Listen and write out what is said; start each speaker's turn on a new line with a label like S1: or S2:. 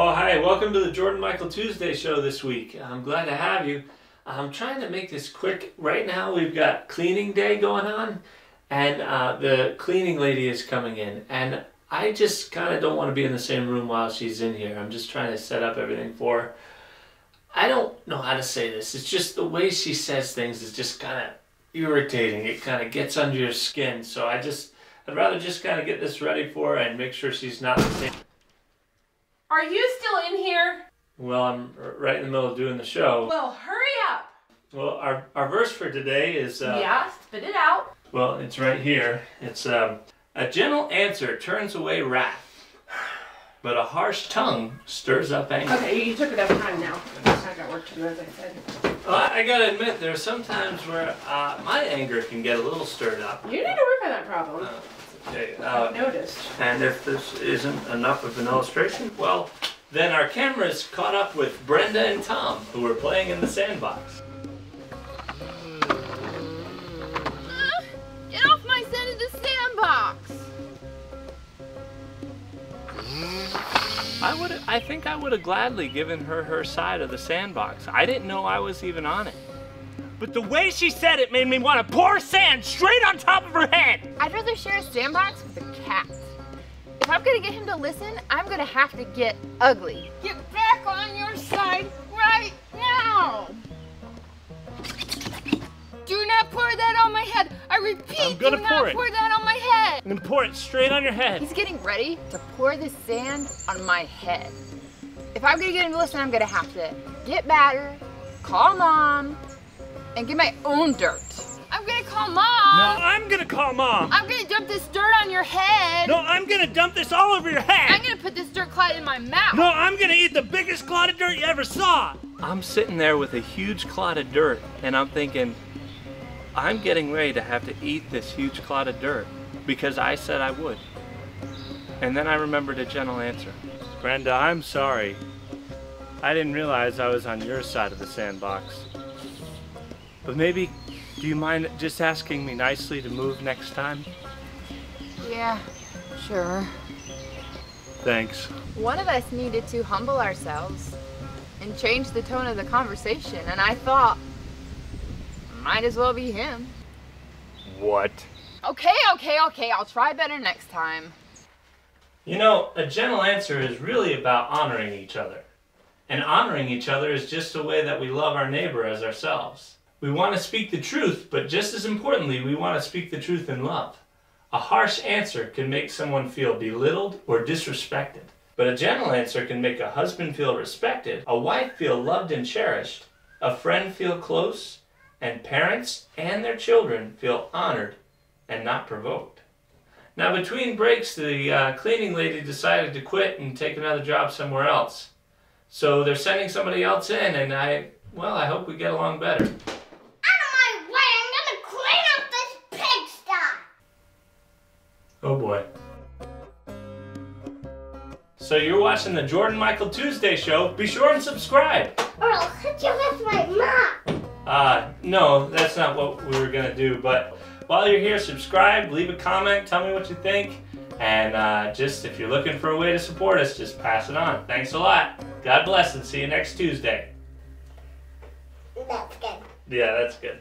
S1: Oh, hi, welcome to the Jordan Michael Tuesday show this week. I'm glad to have you. I'm trying to make this quick. Right now, we've got cleaning day going on, and uh, the cleaning lady is coming in. And I just kind of don't want to be in the same room while she's in here. I'm just trying to set up everything for her. I don't know how to say this. It's just the way she says things is just kind of irritating. It kind of gets under your skin. So I just, I'd rather just kind of get this ready for her and make sure she's not the same.
S2: Are you still in here?
S1: Well, I'm right in the middle of doing the show.
S2: Well, hurry up.
S1: Well, our, our verse for today is, uh,
S2: yeah, spit it out.
S1: well, it's right here. It's, um, a gentle answer turns away wrath, but a harsh tongue stirs up anger.
S2: Okay, you took enough time now. I got work to do, as I said.
S1: Well, I I gotta admit, there are some times where uh, my anger can get a little stirred up.
S2: You need to work on that problem.
S1: Uh, okay, uh,
S2: noticed.
S1: and if this isn't enough of an illustration, well, then our cameras caught up with Brenda and Tom, who were playing in the sandbox.
S3: Get off my side of the sandbox!
S1: I would, I think I would have gladly given her her side of the sandbox. I didn't know I was even on it. But the way she said it made me want to pour sand straight on top of her head.
S3: Sandbox with a cat. If I'm gonna get him to listen, I'm gonna have to get ugly. Get back on your side right now! Do not pour that on my head. I repeat,
S1: I'm gonna
S3: do
S1: pour
S3: not
S1: it.
S3: pour that on my head.
S1: And then pour it straight on your head.
S3: He's getting ready to pour the sand on my head. If I'm gonna get him to listen, I'm gonna have to get better, call mom, and get my own dirt. I'm gonna call mom.
S1: No,
S3: mom.
S1: I'm gonna call mom.
S3: I'm gonna dump this dirt on your head.
S1: No, I'm gonna dump this all over your head.
S3: I'm gonna put this dirt cloud in my mouth.
S1: No, I'm gonna eat the biggest clod of dirt you ever saw. I'm sitting there with a huge clod of dirt, and I'm thinking, I'm getting ready to have to eat this huge clod of dirt because I said I would. And then I remembered a gentle answer. Brenda, I'm sorry. I didn't realize I was on your side of the sandbox. But maybe, do you mind just asking me nicely to move next time?
S3: Yeah, sure.
S1: Thanks.
S3: One of us needed to humble ourselves and change the tone of the conversation, and I thought, might as well be him.
S1: What?
S3: Okay, okay, okay, I'll try better next time.
S1: You know, a gentle answer is really about honoring each other. And honoring each other is just a way that we love our neighbor as ourselves. We want to speak the truth, but just as importantly, we want to speak the truth in love. A harsh answer can make someone feel belittled or disrespected. But a gentle answer can make a husband feel respected, a wife feel loved and cherished, a friend feel close, and parents and their children feel honored and not provoked. Now, between breaks, the uh, cleaning lady decided to quit and take another job somewhere else. So they're sending somebody else in, and I, well, I hope we get along better.
S4: Out of my way! I'm gonna clean up this pigsty!
S1: Oh boy. So you're watching the Jordan Michael Tuesday show. Be sure and subscribe.
S4: Or I'll hit you with my mop!
S1: Uh, no, that's not what we were gonna do. But while you're here, subscribe, leave a comment, tell me what you think, and uh, just if you're looking for a way to support us, just pass it on. Thanks a lot. God bless and see you next Tuesday.
S4: That's good.
S1: Yeah, that's good.